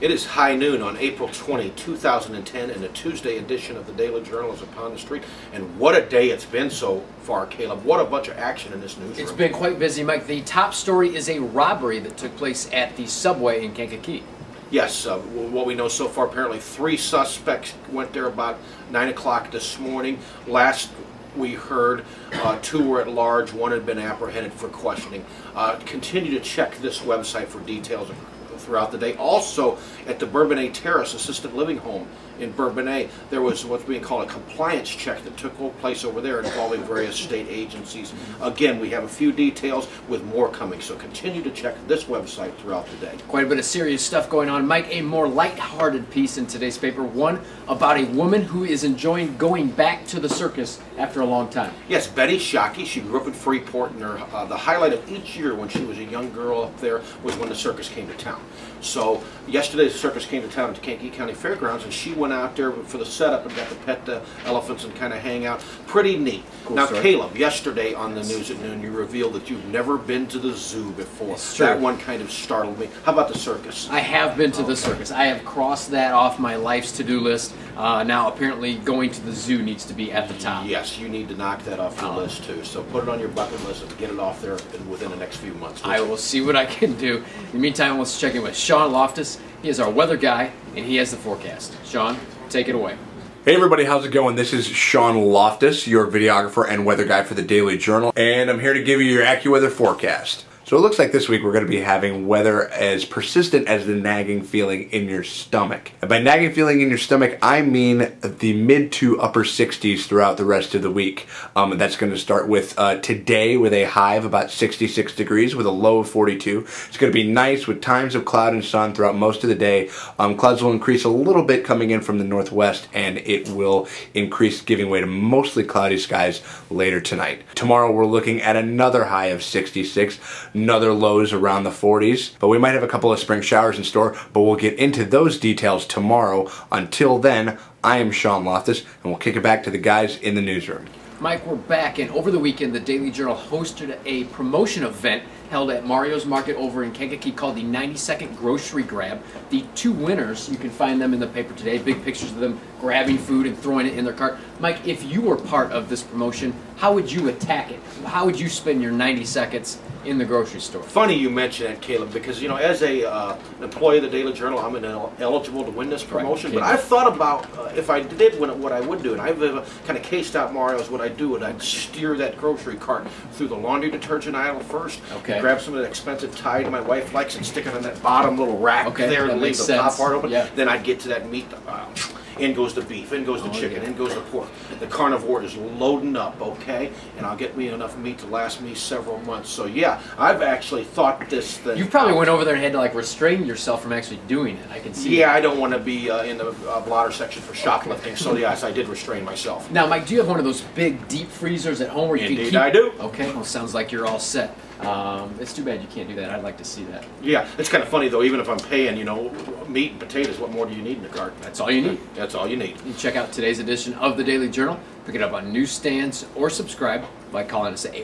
It is high noon on April 20, 2010, and the Tuesday edition of the Daily Journal is upon the street. And what a day it's been so far, Caleb. What a bunch of action in this newsroom. It's been quite busy, Mike. The top story is a robbery that took place at the subway in Kankakee. Yes, uh, what we know so far, apparently three suspects went there about 9 o'clock this morning. Last we heard uh, two were at large, one had been apprehended for questioning. Uh, continue to check this website for details throughout the day. Also, at the Bourbonnais Terrace Assisted Living Home in Bourbonnais, there was what's being called a compliance check that took place over there involving various state agencies. Again, we have a few details with more coming, so continue to check this website throughout the day. Quite a bit of serious stuff going on. Mike, a more light-hearted piece in today's paper, one about a woman who is enjoying going back to the circus after a long time. Yes, Betty Shockey. She grew up in Freeport, and her, uh, the highlight of each year when she was a young girl up there was when the circus came to town. So yesterday the circus came to town to Kankakee County Fairgrounds, and she went out there for the setup and got to pet the elephants and kind of hang out. Pretty neat. Cool now, story. Caleb, yesterday on the news at noon, you revealed that you've never been to the zoo before. That one kind of startled me. How about the circus? I have been to okay. the circus. I have crossed that off my life's to-do list. Uh, now, apparently, going to the zoo needs to be at the top. Yes, you need to knock that off your uh, list too. So put it on your bucket list and get it off there within the next few months. I will see what I can do. In the meantime, let's check with Sean Loftus. He is our weather guy, and he has the forecast. Sean, take it away. Hey everybody, how's it going? This is Sean Loftus, your videographer and weather guy for the Daily Journal, and I'm here to give you your AccuWeather forecast. So it looks like this week we're going to be having weather as persistent as the nagging feeling in your stomach. And by nagging feeling in your stomach, I mean the mid to upper 60s throughout the rest of the week. Um, that's going to start with uh, today with a high of about 66 degrees with a low of 42. It's going to be nice with times of cloud and sun throughout most of the day. Um, clouds will increase a little bit coming in from the northwest and it will increase giving way to mostly cloudy skies later tonight. Tomorrow we're looking at another high of 66 another lows around the 40s. But we might have a couple of spring showers in store, but we'll get into those details tomorrow. Until then, I am Sean Loftus, and we'll kick it back to the guys in the newsroom. Mike, we're back, and over the weekend, the Daily Journal hosted a promotion event held at Mario's Market over in Kankakee called the 90 Second Grocery Grab. The two winners, you can find them in the paper today, big pictures of them grabbing food and throwing it in their cart. Mike, if you were part of this promotion, how would you attack it? How would you spend your 90 seconds in the grocery store? Funny you mention that, Caleb, because you know, as a uh, employee of the Daily Journal, I'm eligible to win this promotion. Right. But I've thought about uh, if I did win it, what I would do, and I've uh, kind of cased out Mario's what I'd do, and I'd steer that grocery cart through the laundry detergent aisle first. Okay. Grab some of that expensive Tide my wife likes and stick it on that bottom little rack okay, there and leave the sense. top part open. Yeah. Then I'd get to that meat aisle. In goes the beef, in goes the oh, chicken, yeah. in goes the pork. The carnivore is loading up, okay? And I'll get me enough meat to last me several months. So yeah, I've actually thought this thing. You probably out. went over there and had to like restrain yourself from actually doing it. I can see. Yeah, I don't want to be uh, in the uh, blotter section for shoplifting. So yes, I did restrain myself. Now, Mike, do you have one of those big deep freezers at home where you Indeed can keep? I do. Okay, well, sounds like you're all set. Um, it's too bad you can't do that. I'd like to see that. Yeah, it's kind of funny though. Even if I'm paying, you know, meat and potatoes, what more do you need in the cart? That's all you need. That's all you need. You check out today's edition of the Daily Journal. Pick it up on newsstands or subscribe by calling us at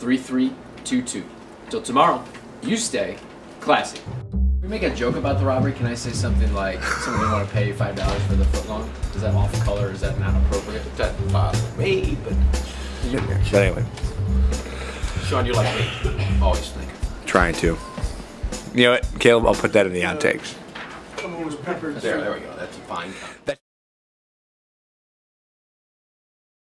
815-937-3322. Until tomorrow, you stay classy. We make a joke about the robbery. Can I say something like someone didn't want to pay five dollars for the footlong? Is that off color? Is that not appropriate? That doesn't bother me, but but anyway. Sean, you're like me. Always oh, think. Trying to. You know what, Caleb? I'll put that in the outtakes. There, there we go. That's fine. That's